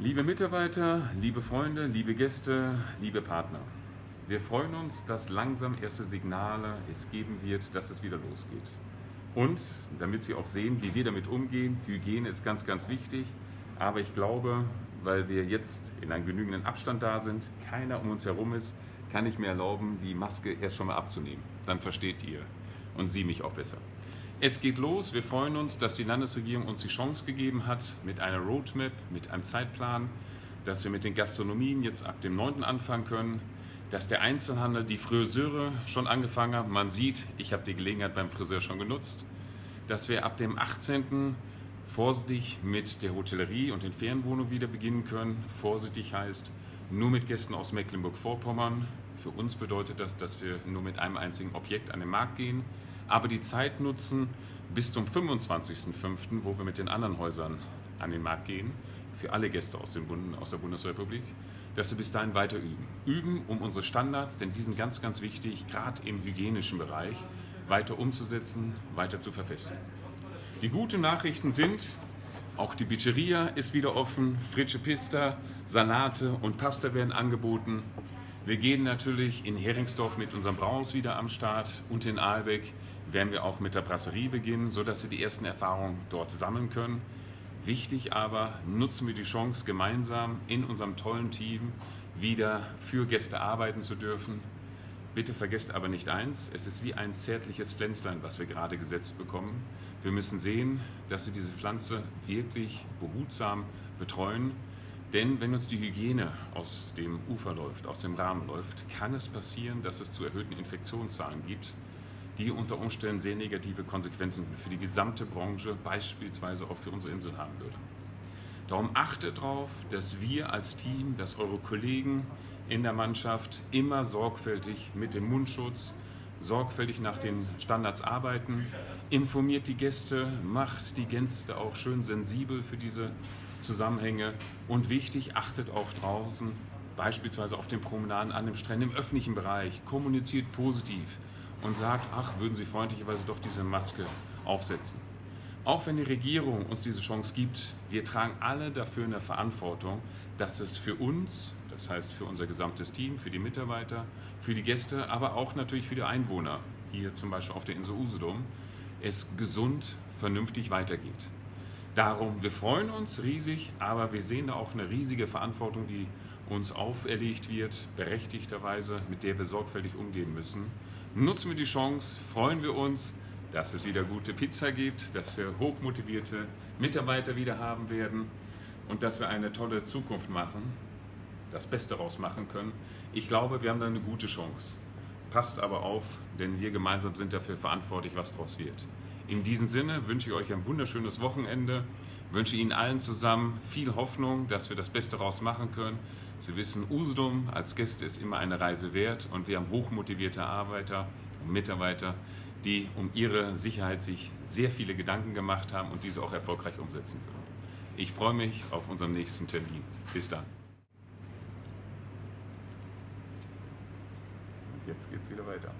Liebe Mitarbeiter, liebe Freunde, liebe Gäste, liebe Partner, wir freuen uns, dass langsam erste Signale es geben wird, dass es wieder losgeht. Und damit Sie auch sehen, wie wir damit umgehen, Hygiene ist ganz, ganz wichtig, aber ich glaube, weil wir jetzt in einem genügenden Abstand da sind, keiner um uns herum ist, kann ich mir erlauben, die Maske erst schon mal abzunehmen. Dann versteht ihr und Sie mich auch besser. Es geht los. Wir freuen uns, dass die Landesregierung uns die Chance gegeben hat, mit einer Roadmap, mit einem Zeitplan, dass wir mit den Gastronomien jetzt ab dem 9. anfangen können, dass der Einzelhandel, die Friseure schon angefangen haben. Man sieht, ich habe die Gelegenheit beim Friseur schon genutzt, dass wir ab dem 18. vorsichtig mit der Hotellerie und den Ferienwohnungen wieder beginnen können. Vorsichtig heißt nur mit Gästen aus Mecklenburg-Vorpommern. Für uns bedeutet das, dass wir nur mit einem einzigen Objekt an den Markt gehen aber die Zeit nutzen bis zum 25.05., wo wir mit den anderen Häusern an den Markt gehen, für alle Gäste aus, dem Bund, aus der Bundesrepublik, dass wir bis dahin weiter üben. Üben, um unsere Standards, denn die sind ganz, ganz wichtig, gerade im hygienischen Bereich, weiter umzusetzen, weiter zu verfestigen. Die guten Nachrichten sind, auch die Pizzeria ist wieder offen, frische Pista, Salate und Pasta werden angeboten. Wir gehen natürlich in Heringsdorf mit unserem Brauhaus wieder am Start und in Aalbeck werden wir auch mit der Brasserie beginnen, sodass wir die ersten Erfahrungen dort sammeln können. Wichtig aber, nutzen wir die Chance, gemeinsam in unserem tollen Team wieder für Gäste arbeiten zu dürfen. Bitte vergesst aber nicht eins, es ist wie ein zärtliches Pflänzlein, was wir gerade gesetzt bekommen. Wir müssen sehen, dass Sie diese Pflanze wirklich behutsam betreuen. Denn wenn uns die Hygiene aus dem Ufer läuft, aus dem Rahmen läuft, kann es passieren, dass es zu erhöhten Infektionszahlen gibt die unter Umständen sehr negative Konsequenzen für die gesamte Branche, beispielsweise auch für unsere Insel haben würde. Darum achtet darauf, dass wir als Team, dass eure Kollegen in der Mannschaft immer sorgfältig mit dem Mundschutz, sorgfältig nach den Standards arbeiten, informiert die Gäste, macht die Gäste auch schön sensibel für diese Zusammenhänge und wichtig, achtet auch draußen, beispielsweise auf den Promenaden an dem Strand im öffentlichen Bereich, kommuniziert positiv, und sagt, ach, würden Sie freundlicherweise doch diese Maske aufsetzen. Auch wenn die Regierung uns diese Chance gibt, wir tragen alle dafür eine Verantwortung, dass es für uns, das heißt für unser gesamtes Team, für die Mitarbeiter, für die Gäste, aber auch natürlich für die Einwohner, hier zum Beispiel auf der Insel Usedom, es gesund, vernünftig weitergeht. Darum, wir freuen uns riesig, aber wir sehen da auch eine riesige Verantwortung, die uns auferlegt wird, berechtigterweise, mit der wir sorgfältig umgehen müssen. Nutzen wir die Chance, freuen wir uns, dass es wieder gute Pizza gibt, dass wir hochmotivierte Mitarbeiter wieder haben werden und dass wir eine tolle Zukunft machen, das Beste daraus machen können. Ich glaube, wir haben da eine gute Chance. Passt aber auf, denn wir gemeinsam sind dafür verantwortlich, was daraus wird. In diesem Sinne wünsche ich euch ein wunderschönes Wochenende, wünsche Ihnen allen zusammen viel Hoffnung, dass wir das Beste daraus machen können Sie wissen, Usedom als Gäste ist immer eine Reise wert und wir haben hochmotivierte Arbeiter und Mitarbeiter, die um ihre Sicherheit sich sehr viele Gedanken gemacht haben und diese auch erfolgreich umsetzen würden. Ich freue mich auf unseren nächsten Termin. Bis dann. Und jetzt geht es wieder weiter.